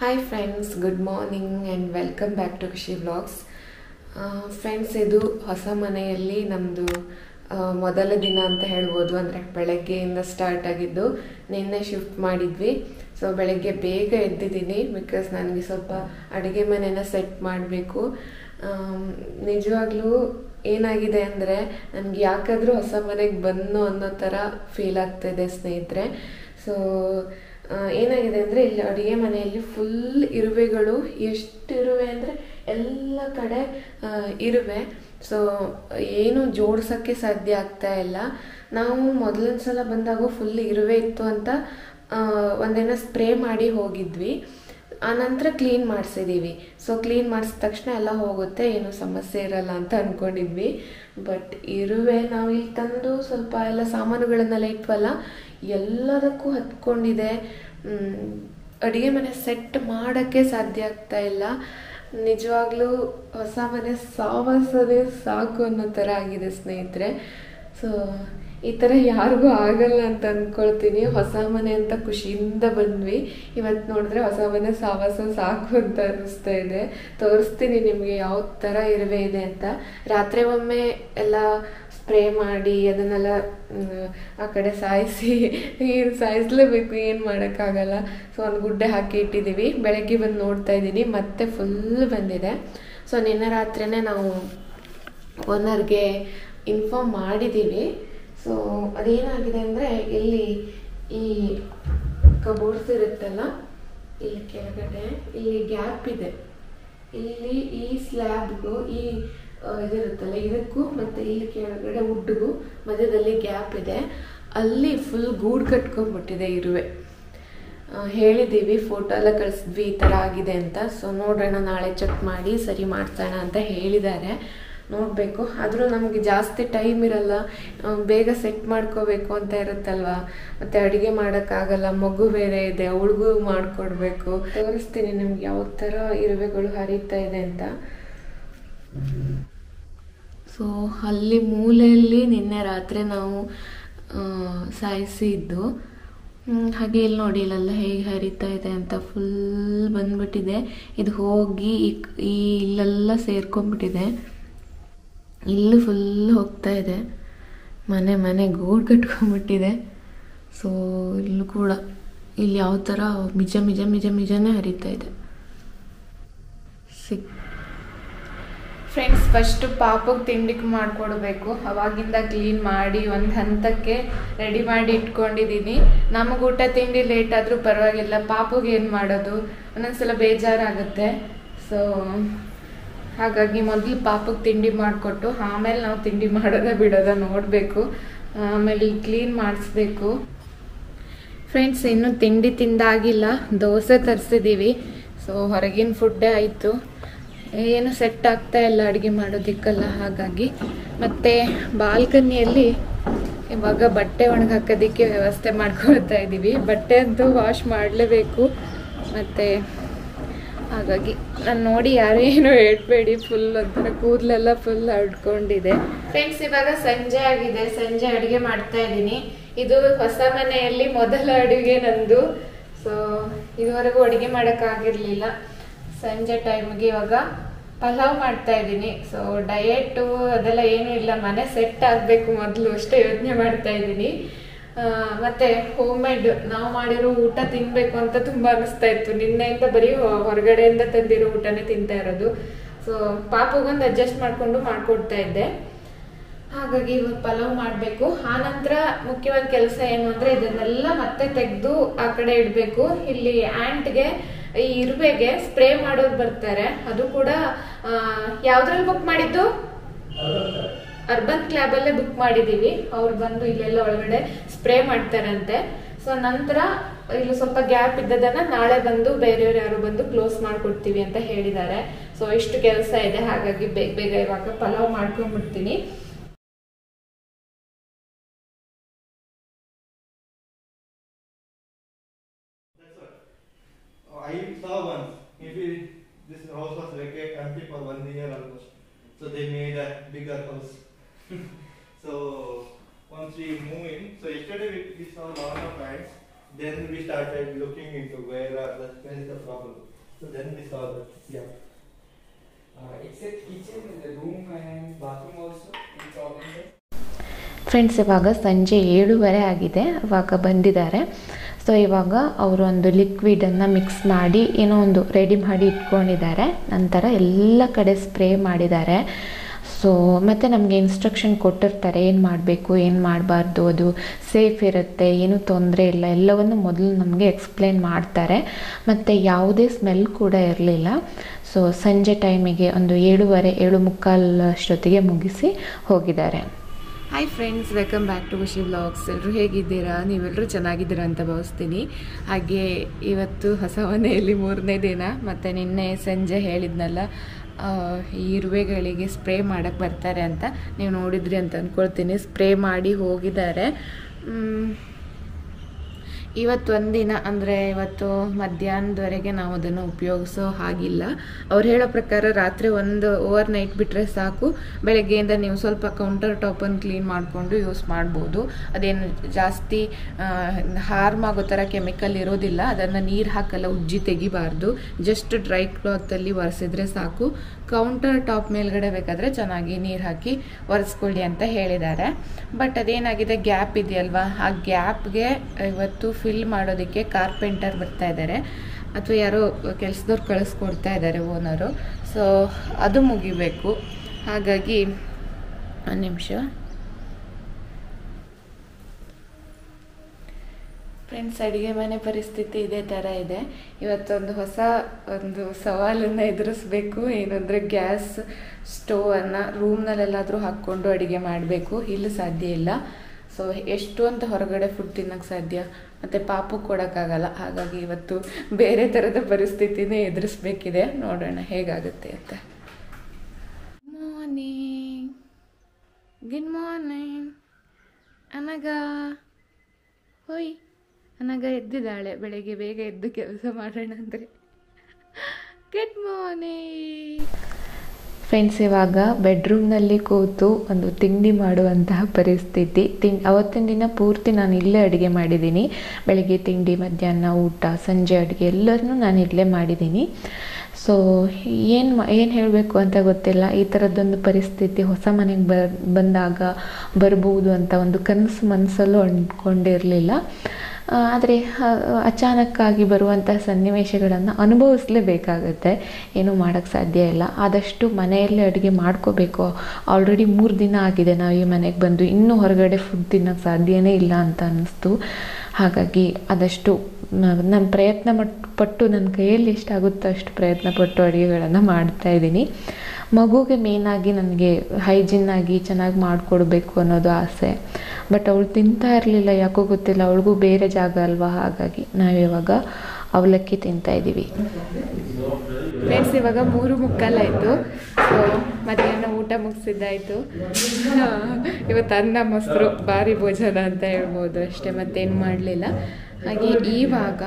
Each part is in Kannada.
Hi friends good morning and welcome back to Khushi vlogs friends ಇದು ಹೊಸ ಮನೆಯಲ್ಲಿ ನಮ್ಮದು ಮೊದಲ ದಿನ ಅಂತ ಹೇಳ್ಬೋದು. ಅಂದರೆ ಬೆಳಗ್ಗೆಯಿಂದ ಸ್ಟಾರ್ಟ್ ಆಗಿದ್ದು ನಿನ್ನೆ ಶಿಫ್ಟ್ ಮಾಡಿದ್ವಿ. ಸೊ ಬೆಳಗ್ಗೆ ಬೇಗ ಎದ್ದಿದ್ದೀನಿ ಬಿಕಾಸ್ ನನಗೆ ಸ್ವಲ್ಪ ಅಡುಗೆ ಮನೆನ ಸೆಟ್ ಮಾಡಬೇಕು. ನಿಜವಾಗ್ಲೂ ಏನಾಗಿದೆ ಅಂದರೆ ನನಗೆ ಯಾಕಾದರೂ ಹೊಸ ಮನೆಗೆ ಬಂದು ಅನ್ನೋ ಥರ ಫೀಲ್ ಆಗ್ತಾಯಿದೆ ಸ್ನೇಹಿತರೆ. ಸೊ ಏನಾಗಿದೆ ಅಂದರೆ ಇಲ್ಲಿ ಅಡುಗೆ ಮನೆಯಲ್ಲಿ ಫುಲ್ ಇರುವೆಗಳು, ಎಷ್ಟು ಇರುವೆ ಅಂದರೆ ಎಲ್ಲ ಕಡೆ ಇರುವೆ. ಸೊ ಏನು ಜೋಡ್ಸೋಕ್ಕೆ ಸಾಧ್ಯ ಆಗ್ತಾ ಇಲ್ಲ. ನಾವು ಮೊದಲನೇ ಸಲ ಬಂದಾಗ ಫುಲ್ ಇರುವೆ ಇತ್ತು ಅಂತ ಒಂದೇನ ಸ್ಪ್ರೇ ಮಾಡಿ ಹೋಗಿದ್ವಿ. ಆನಂತರ ಕ್ಲೀನ್ ಮಾಡಿಸಿದ್ದೀವಿ ಸೊ ಕ್ಲೀನ್ ಮಾಡಿಸಿದ ತಕ್ಷಣ ಎಲ್ಲ ಹೋಗುತ್ತೆ, ಏನು ಸಮಸ್ಯೆ ಇರಲ್ಲ ಅಂತ ಅಂದ್ಕೊಂಡಿದ್ವಿ ಬಟ್ ಇರುವೆ ನಾವು ಇಲ್ಲಿ ತಂದು ಸ್ವಲ್ಪ ಎಲ್ಲ ಸಾಮಾನುಗಳನ್ನೆಲ್ಲ ಇಟ್ವಲ್ಲ ಎಲ್ಲದಕ್ಕೂ ಹತ್ಕೊಂಡಿದೆ. ಅಡುಗೆ ಮನೆ ಸೆಟ್ ಮಾಡೋಕ್ಕೆ ಸಾಧ್ಯ ಆಗ್ತಾ ಇಲ್ಲ. ನಿಜವಾಗ್ಲೂ ಹೊಸ ಮನೆ ಸಾವಸದೇ ಸಾಕು ಅನ್ನೋ ಥರ ಆಗಿದೆ ಸ್ನೇಹಿತರೆ. ಸೊ ಈ ಥರ ಯಾರಿಗೂ ಆಗಲ್ಲ ಅಂತ ಅಂದ್ಕೊಳ್ತೀನಿ ಹೊಸ ಮನೆ ಅಂತ ಖುಷಿಯಿಂದ ಬಂದ್ವಿ. ಇವತ್ತು ನೋಡಿದ್ರೆ ಹೊಸ ಮನೆ ಸಾವಾಸ ಸಾಕು ಅಂತ ಅನ್ನಿಸ್ತಾ ಇದೆ. ತೋರಿಸ್ತೀನಿ ನಿಮಗೆ ಯಾವ ಥರ ಇರುವೆ ಇದೆ ಅಂತ. ರಾತ್ರಿ ಒಮ್ಮೆ ಎಲ್ಲ ಸ್ಪ್ರೇ ಮಾಡಿ ಅದನ್ನೆಲ್ಲ, ಆ ಕಡೆ ಸಾಯಿಸಿ, ಏನು ಸಾಯಿಸ್ಲೇಬೇಕು, ಏನು ಮಾಡೋಕ್ಕಾಗಲ್ಲ. ಸೊ ಒಂದು ಗುಡ್ಡೆ ಹಾಕಿ ಇಟ್ಟಿದ್ದೀವಿ. ಬೆಳಗ್ಗೆ ಬಂದು ನೋಡ್ತಾ ಇದ್ದೀನಿ. ಮತ್ತೆ ಫುಲ್ ಬಂದಿದೆ. ಸೊ ನಿನ್ನೆ ರಾತ್ರಿನೇ ನಾವು ಓನರ್ಗೆ ಇನ್ಫಾರ್ಮ್ ಮಾಡಿದ್ದೀವಿ. ಸೊ ಅದೇನಾಗಿದೆ ಅಂದರೆ, ಇಲ್ಲಿ ಈ ಕಬೋರ್ಡ್ಸ್ ಇರುತ್ತಲ್ಲ, ಇಲ್ಲಿ ಕೆಳಗಡೆ, ಇಲ್ಲಿ ಗ್ಯಾಪ್ ಇದೆ. ಇಲ್ಲಿ ಈ ಸ್ಲ್ಯಾಬ್ಗೂ ಈ ಇದಿರುತ್ತಲ್ಲ, ಇದಕ್ಕೂ ಮತ್ತು ಇಲ್ಲಿ ಕೆಳಗಡೆ ವುಡ್ಗೂ ಮಧ್ಯದಲ್ಲಿ ಗ್ಯಾಪ್ ಇದೆ. ಅಲ್ಲಿ ಫುಲ್ ಗೂಡು ಕಟ್ಕೊಂಡ್ಬಿಟ್ಟಿದೆ ಇರುವೆ. ಹೇಳಿದ್ದೀವಿ ಫೋಟೋ ಎಲ್ಲ ಕಳಿಸಿದ್ವಿ, ಈ ಥರ ಆಗಿದೆ ಅಂತ. ಸೊ ನೋಡೋಣ, ನಾಳೆ ಚೆಕ್ ಮಾಡಿ, ಸರಿ ಮಾಡ್ಸೋಣ ಅಂತ ಹೇಳಿದ್ದಾರೆ. ನೋಡಬೇಕು. ಆದರೂ ನಮಗೆ ಜಾಸ್ತಿ ಟೈಮ್ ಇರಲ್ಲ. ಬೇಗ ಸೆಟ್ ಮಾಡ್ಕೋಬೇಕು ಅಂತ ಇರುತ್ತಲ್ವಾ? ಮತ್ತು ಅಡುಗೆ ಮಾಡೋಕ್ಕಾಗಲ್ಲ, ಮಗು ಬೇರೆ ಇದೆ, ಅವಳಿಗೂ ಮಾಡಿಕೊಡ್ಬೇಕು. ತೋರಿಸ್ತೀನಿ ನಿಮ್ಗೆ ಯಾವ ಥರ ಇರುವೆಗಳು ಹರಿತಾ ಇದೆ ಅಂತ. ಸೊ ಅಲ್ಲಿ ಮೂಲೆಯಲ್ಲಿ ನಿನ್ನೆ ರಾತ್ರಿ ನಾವು ಸಾಯಿಸಿದ್ದು. ಹಾಗೆ ಇಲ್ಲಿ ನೋಡಿ, ಇಲ್ಲೆಲ್ಲ ಹೇಗೆ ಹರಿತಾ ಇದೆ ಅಂತ ಫುಲ್ ಬಂದ್ಬಿಟ್ಟಿದೆ. ಇದು ಹೋಗಿ ಈ ಈ ಇಲ್ಲೆಲ್ಲ ಸೇರ್ಕೊಂಡ್ಬಿಟ್ಟಿದೆ. ಇಲ್ಲೂ ಫುಲ್ ಹೋಗ್ತಾ ಇದೆ. ಮನೆ ಮನೆ ಗೂಡು ಕಟ್ಕೊಂಡ್ಬಿಟ್ಟಿದೆ. ಸೊ ಇಲ್ಲೂ ಕೂಡ ಇಲ್ಲಿ ಯಾವ ಥರ ಮಿಜ ಮಿಜ ಮಿಜ ಮಿಜನೇ ಹರಿತಾ ಇದೆ. ಸಿಕ್ ಫ್ರೆಂಡ್ಸ್ ಫಸ್ಟು ಪಾಪಗೆ ತಿಂಡಿಗೆ ಮಾಡಿಕೊಡ್ಬೇಕು. ಅವಾಗಿಂದ ಕ್ಲೀನ್ ಮಾಡಿ ಒಂದು ಹಂತಕ್ಕೆ ರೆಡಿ ಮಾಡಿ ಇಟ್ಕೊಂಡಿದ್ದೀನಿ ನಮಗೆ ಊಟ ತಿಂಡಿ ಲೇಟ್ ಆದರೂ ಪರವಾಗಿಲ್ಲ. ಪಾಪಗೆ ಏನು ಮಾಡೋದು? ಒಂದೊಂದ್ಸಲ ಬೇಜಾರಾಗುತ್ತೆ. ಸೊ ಹಾಗಾಗಿ ಮೊದಲು ಪಾಪಗೆ ತಿಂಡಿ ಮಾಡಿಕೊಟ್ಟು, ಆಮೇಲೆ ನಾವು ತಿಂಡಿ ಮಾಡೋದ ಬಿಡೋದ ನೋಡಬೇಕು. ಆಮೇಲೆ ಕ್ಲೀನ್ ಮಾಡಿಸ್ಬೇಕು. ಫ್ರೆಂಡ್ಸ್ ಇನ್ನೂ ತಿಂಡಿ ತಿಂದಾಗಿಲ್ಲ. ದೋಸೆ ತರಿಸಿದ್ದೀವಿ ಸೊ ಹೊರಗಿನ ಫುಡ್ಡೇ ಆಯಿತು. ಏನು ಸೆಟ್ ಆಗ್ತಾ ಇಲ್ಲ ಅಡುಗೆ ಮಾಡೋದಿಕ್ಕಲ್ಲ ಹಾಗಾಗಿ. ಮತ್ತು ಬಾಲ್ಕನಿಯಲ್ಲಿ ಇವಾಗ ಬಟ್ಟೆ ಒಣಗಿ ಹಾಕೋದಕ್ಕೆ ವ್ಯವಸ್ಥೆ ಮಾಡ್ಕೊಳ್ತಾ ಇದ್ದೀವಿ. ಬಟ್ಟೆ ಅಂತೂ ವಾಶ್ ಮಾಡಲೇಬೇಕು. ಮತ್ತು ಹಾಗಾಗಿ ನಾನು ನೋಡಿ ಯಾರೇನು ಹೇಳ್ಬೇಡಿ ಫುಲ್ ಒಂಥರ ಕೂದಲೆಲ್ಲ ಫುಲ್ ಹರಡ್ಕೊಂಡಿದೆ ಫ್ರೆಂಡ್ಸ್ ಇವಾಗ ಸಂಜೆ ಆಗಿದೆ. ಸಂಜೆ ಅಡುಗೆ ಮಾಡ್ತಾ ಇದ್ದೀನಿ. ಇದು ಹೊಸ ಮನೆಯಲ್ಲಿ ಮೊದಲ ಅಡುಗೆ ನಂದು. ಸೊ ಇದುವರೆಗೂ ಅಡುಗೆ ಮಾಡೋಕ್ಕಾಗಿರ್ಲಿಲ್ಲ. ಸಂಜೆ ಟೈಮ್ಗೆ ಇವಾಗ ಪಲಾವ್ ಮಾಡ್ತಾ ಇದ್ದೀನಿ. ಸೊ ಡಯೆಟು ಅದೆಲ್ಲ ಏನೂ ಇಲ್ಲ. ಮನೆ ಸೆಟ್ ಆಗಬೇಕು ಮೊದಲು ಅಷ್ಟೇ ಯೋಚನೆ ಮಾಡ್ತಾ ಇದ್ದೀನಿ. ಮತ್ತೆ ಹೋಮ್ ಮೇಡ್ ನಾವು ಮಾಡಿರೋ ಊಟ ತಿನ್ನಬೇಕು ಅಂತ ತುಂಬಾ ಅನಿಸ್ತಾ ಇತ್ತು. ನಿನ್ನೆಯಿಂದ ಬರೀ ಹೊರಗಡೆಯಿಂದ ತಂದಿರೋ ಊಟನೇ ತಿಂತಾ ಇರೋದು. ಸೊ ಪಾಪಗೊಂದು ಅಡ್ಜಸ್ಟ್ ಮಾಡಿಕೊಂಡು ಮಾಡ್ಕೊಡ್ತಾ ಇದ್ದೆ. ಹಾಗಾಗಿ ಇವಾಗ ಪಲಾವ್ ಮಾಡಬೇಕು. ಆನಂತರ ಮುಖ್ಯವಾದ ಕೆಲಸ ಏನು ಅಂದರೆ ಇದನ್ನೆಲ್ಲ ಮತ್ತೆ ತೆಗೆದು ಆ ಕಡೆ ಇಡಬೇಕು. ಇಲ್ಲಿ ಆಂಟ್ಗೆ ಈ ಇರುವೆಗೆ ಸ್ಪ್ರೇ ಮಾಡೋರು ಬರ್ತಾರೆ. ಅದು ಕೂಡ ಯಾವ್ದ್ರಲ್ಲಿ ಬುಕ್ ಮಾಡಿದ್ದು? ಅರ್ಬನ್ ಕ್ಲಾಬ್ ಅಲ್ಲೇ ಬುಕ್ ಮಾಡಿದೀವಿ. ಅವ್ರು ಬಂದು ಇಲ್ಲೆಲ್ಲ ಒಳಗಡೆ ಸ್ಪ್ರೇ ಮಾಡ್ತಾರಂತೆ. ಸೊ ನಂತರ ಇಲ್ಲಿ ಸ್ವಲ್ಪ ಗ್ಯಾಪ್ ಇದ್ದದನ್ನ ನಾಳೆ ಬಂದು ಬೇರೆಯವ್ರು ಯಾರು ಬಂದು ಕ್ಲೋಸ್ ಮಾಡ್ಕೊಡ್ತೀವಿ ಅಂತ ಹೇಳಿದ್ದಾರೆ. ಸೊ ಇಷ್ಟು ಕೆಲಸ ಇದೆ. ಹಾಗಾಗಿ ಬೇಗ ಬೇಗ ಇವಾಗ ಪಲಾವ್ ಮಾಡ್ಕೊಂಡ್ಬಿಡ್ತೀನಿ. A bigger house. so once we move in, so yesterday we, we saw a lot of ants then we started looking into where are the where is the problem. So then we saw that. Yeah. Uh, except kitchen, the room and bathroom also, it's all in there. Friends ಇವಾಗ ಸಂಜೆ ಏಳುವರೆ ಆಗಿದೆ ಇವಾಗ ಬಂದಿದ್ದಾರೆ ಸೊ ಇವಾಗ ಅವರು ಒಂದು ಲಿಕ್ವಿಡನ್ನು ಮಿಕ್ಸ್ ಮಾಡಿ ಏನೋ ಒಂದು ರೆಡಿ ಮಾಡಿ ಇಟ್ಕೊಂಡಿದ್ದಾರೆ ನಂತರ ಎಲ್ಲ ಕಡೆ ಸ್ಪ್ರೇ ಮಾಡಿದ್ದಾರೆ ಸೊ ಮತ್ತು ನಮಗೆ ಇನ್ಸ್ಟ್ರಕ್ಷನ್ ಕೊಟ್ಟಿರ್ತಾರೆ, ಏನು ಮಾಡಬೇಕು, ಏನು ಮಾಡಬಾರ್ದು, ಅದು ಸೇಫ್ ಇರುತ್ತೆ, ಏನೂ ತೊಂದರೆ ಇಲ್ಲ, ಎಲ್ಲವನ್ನು ಮೊದಲು ನಮಗೆ ಎಕ್ಸ್ಪ್ಲೇನ್ ಮಾಡ್ತಾರೆ. ಮತ್ತು ಯಾವುದೇ ಸ್ಮೆಲ್ ಕೂಡ ಇರಲಿಲ್ಲ. ಸೊ ಸಂಜೆ ಟೈಮಿಗೆ ಒಂದು ಏಳುವರೆ, ಏಳು ಮುಕ್ಕಾಲು ಅಷ್ಟೊತ್ತಿಗೆ ಮುಗಿಸಿ ಹೋಗಿದ್ದಾರೆ. Hi friends welcome back to Khushi blogs ಎಲ್ಲರೂ ಹೇಗಿದ್ದೀರಾ? ನೀವೆಲ್ಲರೂ ಚೆನ್ನಾಗಿದ್ದೀರಾ ಅಂತ ಭಾವಿಸ್ತೀನಿ. ಹಾಗೆ ಇವತ್ತು ಹೊಸ ಮನೆಯಲ್ಲಿ ಮೂರನೇ ದಿನ, ಮತ್ತು ನಿನ್ನೆ ಸಂಜೆ ಹೇಳಿದ್ನಲ್ಲ ಇರುವೆಗಳಿಗೆ ಸ್ಪ್ರೇ ಮಾಡೋಕ್ಕೆ ಬರ್ತಾರೆ ಅಂತ ನೀವು ನೋಡಿದ್ರಿ ಅಂತ ಅಂದ್ಕೊಳ್ತೀನಿ ಸ್ಪ್ರೇ ಮಾಡಿ ಹೋಗಿದ್ದಾರೆ. ಇವತ್ತು ಒಂದಿನ ಅಂದರೆ ಇವತ್ತು ಮಧ್ಯಾಹ್ನದವರೆಗೆ ನಾವು ಅದನ್ನು ಉಪಯೋಗಿಸೋ ಹಾಗಿಲ್ಲ. ಅವ್ರು ಹೇಳೋ ಪ್ರಕಾರ ರಾತ್ರಿ ಒಂದು ಓವರ್ ನೈಟ್ ಬಿಟ್ಟರೆ ಸಾಕು. ಬೆಳಗ್ಗೆಯಿಂದ ನೀವು ಸ್ವಲ್ಪ ಕೌಂಟರ್ ಟಾಪನ್ನು ಕ್ಲೀನ್ ಮಾಡಿಕೊಂಡು ಯೂಸ್ ಮಾಡ್ಬೋದು. ಅದೇನು ಜಾಸ್ತಿ ಹಾರ್ಮ್ ಆಗೋ ಥರ ಕೆಮಿಕಲ್ ಇರೋದಿಲ್ಲ. ಅದನ್ನು ನೀರು ಹಾಕಲ್ಲ, ಉಜ್ಜಿ ತೆಗಿಬಾರ್ದು. ಜಸ್ಟ್ ಡ್ರೈ ಕ್ಲಾತಲ್ಲಿ ಒರೆಸಿದ್ರೆ ಸಾಕು. ಕೌಂಟರ್ ಟಾಪ್ ಮೇಲ್ಗಡೆ ಬೇಕಾದರೆ ಚೆನ್ನಾಗಿ ನೀರು ಹಾಕಿ ಒರೆಸ್ಕೊಳ್ಳಿ ಅಂತ ಹೇಳಿದ್ದಾರೆ. ಬಟ್ ಅದೇನಾಗಿದೆ? ಗ್ಯಾಪ್ ಇದೆಯಲ್ವಾ? ಆ ಗ್ಯಾಪ್ಗೆ ಇವತ್ತು ಫಿಲ್ ಮಾಡೋದಕ್ಕೆ ಕಾರ್ಪೆಂಟರ್ ಬರ್ತಾ ಇದ್ದಾರೆ. ಅಥವಾ ಯಾರೋ ಕೆಲಸದವ್ರು ಕಳಿಸ್ಕೊಡ್ತಾ ಇದ್ದಾರೆ ಓನರು ಸೊ ಅದು ಮುಗಿಬೇಕು. ಹಾಗಾಗಿ, ಒಂದು ನಿಮಿಷ. ಫ್ರೆಂಡ್ಸ್ ಅಡುಗೆ ಮನೆ ಪರಿಸ್ಥಿತಿ ಇದೇ ಥರ ಇದೆ. ಇವತ್ತೊಂದು ಹೊಸ ಒಂದು ಸವಾಲನ್ನು ಎದುರಿಸ್ಬೇಕು. ಏನಂದರೆ ಗ್ಯಾಸ್ ಸ್ಟೋವನ್ನು ರೂಮ್ನಲ್ಲೆಲ್ಲಾದರೂ ಹಾಕ್ಕೊಂಡು ಅಡುಗೆ ಮಾಡಬೇಕು. ಇಲ್ಲಿ ಸಾಧ್ಯ ಇಲ್ಲ. ಸೊ ಎಷ್ಟು ಅಂತ ಹೊರಗಡೆ ಫುಡ್ ತಿನ್ನೋಕ್ಕೆ ಸಾಧ್ಯ? ಮತ್ತು ಪಾಪು ಕೊಡೋಕ್ಕಾಗಲ್ಲ. ಹಾಗಾಗಿ ಇವತ್ತು ಬೇರೆ ಥರದ ಪರಿಸ್ಥಿತಿನೇ ಎದುರಿಸ್ಬೇಕಿದೆ. ನೋಡೋಣ ಹೇಗಾಗುತ್ತೆ ಅಂತ. ಮಾರ್ನಿಂಗ್ ಗುಡ್ ಮಾರ್ನಿಂಗ್ ಅನಗ ಹೋಯ್. ಅನಗ ಎದ್ದಿದ್ದಾಳೆ. ಬೆಳಗ್ಗೆ ಬೇಗ ಎದ್ದು ಕೆಲಸ ಮಾಡೋಣ ಅಂದರೆ. ಗುಡ್ ಮಾರ್ನಿಂಗ್ ಫ್ರೆಂಡ್ಸ್ ಇವಾಗ ಬೆಡ್ರೂಮ್ನಲ್ಲಿ ಕೂತು ಒಂದು ತಿಂಡಿ ಮಾಡುವಂತಹ ಪರಿಸ್ಥಿತಿ. ತಿಂಡಿ ಅವತ್ತಿನ ದಿನ ಪೂರ್ತಿ ನಾನು ಇಲ್ಲೇ ಅಡುಗೆ ಮಾಡಿದ್ದೀನಿ. ಬೆಳಗ್ಗೆ ತಿಂಡಿ, ಮಧ್ಯಾಹ್ನ ಊಟ, ಸಂಜೆ ಅಡುಗೆ ಎಲ್ಲರನ್ನೂ ನಾನು ಇಲ್ಲೇ ಮಾಡಿದ್ದೀನಿ. ಸೊ ಏನು ಏನು ಹೇಳಬೇಕು ಅಂತ ಗೊತ್ತಿಲ್ಲ. ಈ ಥರದ್ದೊಂದು ಪರಿಸ್ಥಿತಿ ಹೊಸ ಮನೆಗೆ ಬ, ಬಂದಾಗ ಬರ್ಬೋದು ಅಂತ ಒಂದು ಕನಸು ಮನಸ್ಸಲ್ಲೂ ಅಂದ್ಕೊಂಡಿರಲಿಲ್ಲ ಆದರೆ ಅಚಾನಕ್ಕಾಗಿ ಬರುವಂಥ ಸನ್ನಿವೇಶಗಳನ್ನು ಅನುಭವಿಸಲೇಬೇಕಾಗತ್ತೆ. ಏನೂ ಮಾಡೋಕ್ಕೆ ಸಾಧ್ಯ ಇಲ್ಲ. ಆದಷ್ಟು ಮನೆಯಲ್ಲೇ ಅಡುಗೆ ಮಾಡ್ಕೋಬೇಕು. ಆಲ್ರೆಡಿ ಮೂರು ದಿನ ಆಗಿದೆ. ನಾವು ಈ ಮನೆಗೆ ಬಂದು ಇನ್ನೂ ಹೊರಗಡೆ ಫುಡ್ ತಿನ್ನೋಕ್ಕೆ ಸಾಧ್ಯನೇ ಇಲ್ಲ ಅಂತ ಅನ್ನಿಸ್ತು. ಹಾಗಾಗಿ ಆದಷ್ಟು ನಾನು ಪ್ರಯತ್ನ ಪಟ್ಟು ನನ್ನ ಕೈಯಲ್ಲಿ ಎಷ್ಟಾಗುತ್ತೋ ಅಷ್ಟು ಪ್ರಯತ್ನ ಪಟ್ಟು ಅಡುಗೆಗಳನ್ನು ಮಾಡ್ತಾ ಇದ್ದೀನಿ. ಮಗುಗೆ ಮೇನಾಗಿ ನನಗೆ ಹೈಜಿನ್ನಾಗಿ ಚೆನ್ನಾಗಿ ಮಾಡಿಕೊಡ್ಬೇಕು ಅನ್ನೋದು ಆಸೆ. ಬಟ್ ಅವಳು ತಿಂತಾ ಇರಲಿಲ್ಲ, ಯಾಕೋ ಗೊತ್ತಿಲ್ಲ. ಅವಳಿಗೂ ಬೇರೆ ಜಾಗ ಅಲ್ವಾ? ಹಾಗಾಗಿ ನಾವಿವಾಗ ಅವಲಕ್ಕಿ ತಿಂತಾ ಇದ್ದೀವಿ ಫ್ರೆಂಡ್ಸ್ ಇವಾಗ ಮೂರು ಮುಕ್ಕಾಲಾಯಿತು. ಸೊ ಮಧ್ಯಾಹ್ನ ಊಟ ಮುಗಿಸಿದ್ದಾಯಿತು. ಇವತ್ತು ಅನ್ನ, ಮೊಸರು, ಭಾರಿ ಭೋಜನ ಅಂತ ಹೇಳ್ಬೋದು. ಅಷ್ಟೇ, ಮತ್ತೇನು ಮಾಡಲಿಲ್ಲ. ಹಾಗೆ ಈವಾಗ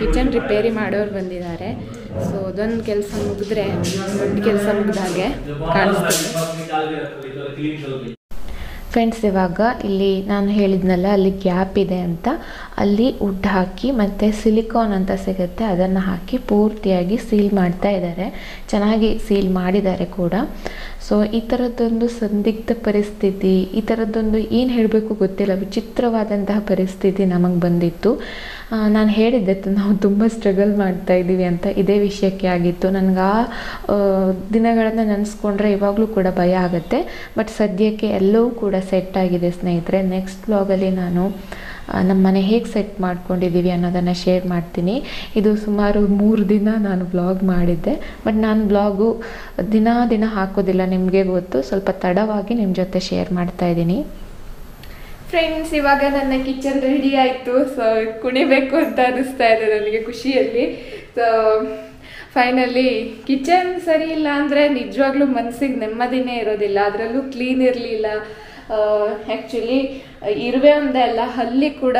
ಕಿಚನ್ ರಿಪೇರಿ ಮಾಡೋರು ಬಂದಿದ್ದಾರೆ. ಸೊ ಅದೊಂದು ಕೆಲಸ ಮುಗಿದ್ರೆ ದೊಡ್ಡ ಕೆಲಸ ಮುಗಿದಾಗೆ ಕಾಣಿಸ್ತದೆ. ಫ್ರೆಂಡ್ಸ್ ಇವಾಗ ಇಲ್ಲಿ ನಾನು ಹೇಳಿದ್ನಲ್ಲ, ಅಲ್ಲಿ ಗ್ಯಾಪ್ ಇದೆ ಅಂತ. ಅಲ್ಲಿ ವುಡ್ ಹಾಕಿ ಮತ್ತು ಸಿಲಿಕಾನ್ ಅಂತ ಸಿಗುತ್ತೆ, ಅದನ್ನು ಹಾಕಿ ಪೂರ್ತಿಯಾಗಿ ಸೀಲ್ ಮಾಡ್ತಾ ಇದ್ದಾರೆ. ಚೆನ್ನಾಗಿ ಸೀಲ್ ಮಾಡಿದ್ದಾರೆ ಕೂಡ. ಸೊ ಈ ಥರದ್ದೊಂದು ಸಂದಿಗ್ಧ ಪರಿಸ್ಥಿತಿ, ಈ ಥರದ್ದೊಂದು ಏನು ಹೇಳಬೇಕು ಗೊತ್ತಿಲ್ಲ, ವಿಚಿತ್ರವಾದಂತಹ ಪರಿಸ್ಥಿತಿ ನಮಗೆ ಬಂದಿತ್ತು. ನಾನು ಹೇಳಿದ್ದೆ ನಾವು ತುಂಬ ಸ್ಟ್ರಗಲ್ ಮಾಡ್ತಾ ಇದ್ದೀವಿ ಅಂತ ಇದೇ ವಿಷಯಕ್ಕೆ ಆಗಿತ್ತು. ನನಗೆ ಆ, ದಿನಗಳನ್ನು ನೆನೆಸ್ಕೊಂಡ್ರೆ ಇವಾಗಲೂ ಕೂಡ ಭಯ ಆಗುತ್ತೆ. ಬಟ್ ಸದ್ಯಕ್ಕೆ ಎಲ್ಲವೂ ಕೂಡ ಸೆಟ್ ಆಗಿದೆ ಸ್ನೇಹಿತರೆ. ನೆಕ್ಸ್ಟ್ ಬ್ಲಾಗಲ್ಲಿ ನಾನು ನಮ್ಮ ಮನೆ ಹೇಗೆ ಸೆಟ್ ಮಾಡ್ಕೊಂಡಿದ್ದೀವಿ ಅನ್ನೋದನ್ನು ಶೇರ್ ಮಾಡ್ತೀನಿ. ಇದು ಸುಮಾರು ಮೂರು ದಿನ ನಾನು ಬ್ಲಾಗ್ ಮಾಡಿದ್ದೆ. ಬಟ್ ನಾನು ಬ್ಲಾಗು ದಿನ ದಿನ ಹಾಕೋದಿಲ್ಲ ನಿಮಗೆ ಗೊತ್ತು. ಸ್ವಲ್ಪ ತಡವಾಗಿ ನಿಮ್ಮ ಜೊತೆ ಶೇರ್ ಮಾಡ್ತಾ ಇದ್ದೀನಿ. ಫ್ರೆಂಡ್ಸ್ ಇವಾಗ ನನ್ನ ಕಿಚನ್ ರೆಡಿ ಆಯಿತು. ಸೊ ಕುಣಿಬೇಕು ಅಂತ ಅನ್ನಿಸ್ತಾ ಇದೆ ನನಗೆ ಖುಷಿಯಲ್ಲಿ. ಸೊ ಫೈನಲಿ ಕಿಚನ್ ಸರಿ ಇಲ್ಲ ಅಂದರೆ ನಿಜವಾಗ್ಲೂ ಮನಸ್ಸಿಗೆ ನೆಮ್ಮದಿನೇ ಇರೋದಿಲ್ಲ. ಅದರಲ್ಲೂ ಕ್ಲೀನ್ ಇರಲಿಲ್ಲ. ಆ್ಯಕ್ಚುಲಿ ಇರುವೆ ಒಂದೇ ಅಲ್ಲ, ಅಲ್ಲಿ ಕೂಡ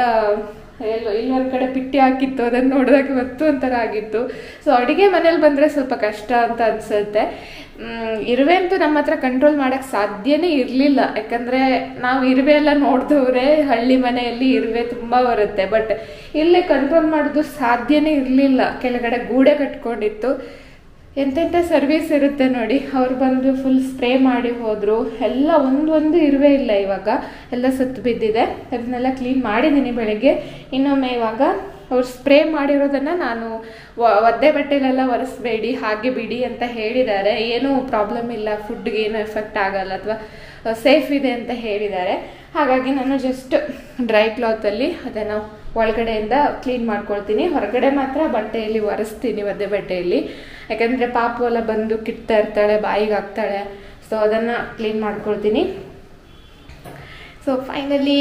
ಎಲ್ಲೋ ಇಲ್ಲಿ ಕಡೆ ಪಿಟ್ಟಿ ಹಾಕಿತ್ತು, ಅದನ್ನು ನೋಡಿದಾಗ ಇವತ್ತು ಒಂಥರ ಆಗಿತ್ತು. ಸೊ ಅಡುಗೆ ಮನೇಲಿ ಬಂದರೆ ಸ್ವಲ್ಪ ಕಷ್ಟ ಅಂತ ಅನಿಸುತ್ತೆ. ಇರುವೆ ಅಂತೂ ನಮ್ಮ ಹತ್ರ ಕಂಟ್ರೋಲ್ ಮಾಡೋಕ್ಕೆ ಸಾಧ್ಯನೇ ಇರಲಿಲ್ಲ. ಯಾಕಂದರೆ ನಾವು ಇರುವೆ ಎಲ್ಲ ನೋಡಿದವ್ರೆ, ಹಳ್ಳಿ ಮನೆಯಲ್ಲಿ ಇರುವೆ ತುಂಬ ಬರುತ್ತೆ. ಬಟ್ ಇಲ್ಲೇ ಕಂಟ್ರೋಲ್ ಮಾಡೋದು ಸಾಧ್ಯನೇ ಇರಲಿಲ್ಲ. ಕೆಳಗಡೆ ಗೂಡೆ ಕಟ್ಕೊಂಡಿತ್ತು. ಎಂತೆಂಥ ಸರ್ವಿಸ್ ಇರುತ್ತೆ ನೋಡಿ. ಅವ್ರು ಬಂದು ಫುಲ್ ಸ್ಪ್ರೇ ಮಾಡಿ ಹೋದರು. ಎಲ್ಲ ಒಂದೊಂದು ಇರುವೆ ಇಲ್ಲ ಇವಾಗ. ಎಲ್ಲ ಸತ್ತು ಬಿದ್ದಿದೆ. ಅದನ್ನೆಲ್ಲ ಕ್ಲೀನ್ ಮಾಡಿದ್ದೀನಿ ಬೆಳಗ್ಗೆ. ಇನ್ನೊಮ್ಮೆ ಇವಾಗ ಅವ್ರು ಸ್ಪ್ರೇ ಮಾಡಿರೋದನ್ನು ನಾನು ಒದ್ದೆ ಬಟ್ಟೆಲೆಲ್ಲ ಒರೆಸ್ಬೇಡಿ, ಹಾಗೆ ಬಿಡಿ ಅಂತ ಹೇಳಿದ್ದಾರೆ. ಏನೂ ಪ್ರಾಬ್ಲಮ್ ಇಲ್ಲ. ಫುಡ್ಗೆ ಏನೂ ಎಫೆಕ್ಟ್ ಆಗಲ್ಲ ಅಥವಾ ಸೇಫ್ ಇದೆ ಅಂತ ಹೇಳಿದ್ದಾರೆ. ಹಾಗಾಗಿ ನಾನು ಜಸ್ಟ್ ಡ್ರೈ ಕ್ಲಾತಲ್ಲಿ ಅದನ್ನು ಒಳಗಡೆಯಿಂದ ಕ್ಲೀನ್ ಮಾಡ್ಕೊಳ್ತೀನಿ. ಹೊರಗಡೆ ಮಾತ್ರ ಬಟ್ಟೆಯಲ್ಲಿ ಒರೆಸ್ತೀನಿ ಒದ್ದೆ ಬಟ್ಟೆಯಲ್ಲಿ. ಯಾಕಂದರೆ ಪಾಪು ಎಲ್ಲ ಬಂದು ಕಿಟ್ತಾ ಇರ್ತಾಳೆ, ಬಾಯಿಗೆ ಹಾಕ್ತಾಳೆ. ಸೊ ಅದನ್ನು ಕ್ಲೀನ್ ಮಾಡ್ಕೊಳ್ತೀನಿ. So finally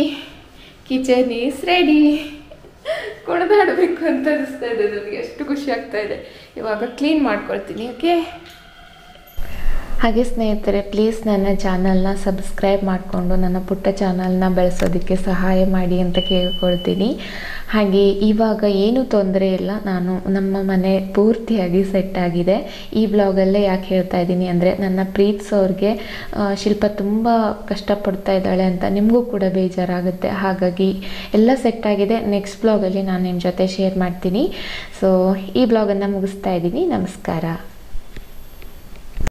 kitchen is ready ಕುಣಿದಾಡಬೇಕು ಅಂತ ಅನಿಸ್ತಾ ಇದೆ, ನನಗೆ ಎಷ್ಟು ಖುಷಿ ಆಗ್ತಾ ಇದೆ. ಇವಾಗ ಕ್ಲೀನ್ ಮಾಡ್ಕೊಳ್ತೀನಿ ಓಕೆ ಹಾಗೆ ಸ್ನೇಹಿತರೆ ಪ್ಲೀಸ್ ನನ್ನ ಚಾನಲ್ನ ಸಬ್ಸ್ಕ್ರೈಬ್ ಮಾಡಿಕೊಂಡು ನನ್ನ ಪುಟ್ಟ ಚಾನಲ್ನ ಬೆಳೆಸೋದಕ್ಕೆ ಸಹಾಯ ಮಾಡಿ ಅಂತ ಕೇಳ್ಕೊಳ್ತೀನಿ. ಹಾಗೆ ಇವಾಗ ಏನೂ ತೊಂದರೆ ಇಲ್ಲ, ನಾನು ನಮ್ಮ ಮನೆ ಪೂರ್ತಿಯಾಗಿ ಸೆಟ್ ಆಗಿದೆ. ಈ ಬ್ಲಾಗಲ್ಲೇ ಯಾಕೆ ಹೇಳ್ತಾ ಇದ್ದೀನಿ ಅಂದರೆ, ನನ್ನ ಪ್ರೀತ್ಸ್ ಅವ್ರಿಗೆ ಶಿಲ್ಪ ತುಂಬ ಕಷ್ಟಪಡ್ತಾ ಇದ್ದಾಳೆ ಅಂತ ನಿಮಗೂ ಕೂಡ ಬೇಜಾರಾಗುತ್ತೆ. ಹಾಗಾಗಿ ಎಲ್ಲ ಸೆಟ್ ಆಗಿದೆ. ನೆಕ್ಸ್ಟ್ ಬ್ಲಾಗಲ್ಲಿ ನಾನು ನಿಮ್ಮ ಜೊತೆ ಶೇರ್ ಮಾಡ್ತೀನಿ. ಸೊ ಈ ಬ್ಲಾಗನ್ನು ಮುಗಿಸ್ತಾ ಇದ್ದೀನಿ. ನಮಸ್ಕಾರ.